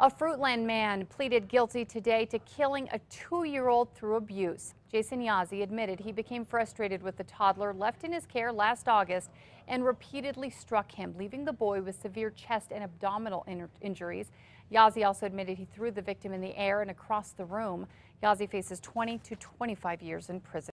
A Fruitland man pleaded guilty today to killing a two-year-old through abuse. Jason Yazzie admitted he became frustrated with the toddler left in his care last August and repeatedly struck him, leaving the boy with severe chest and abdominal in injuries. Yazzie also admitted he threw the victim in the air and across the room. Yazzie faces 20 to 25 years in prison.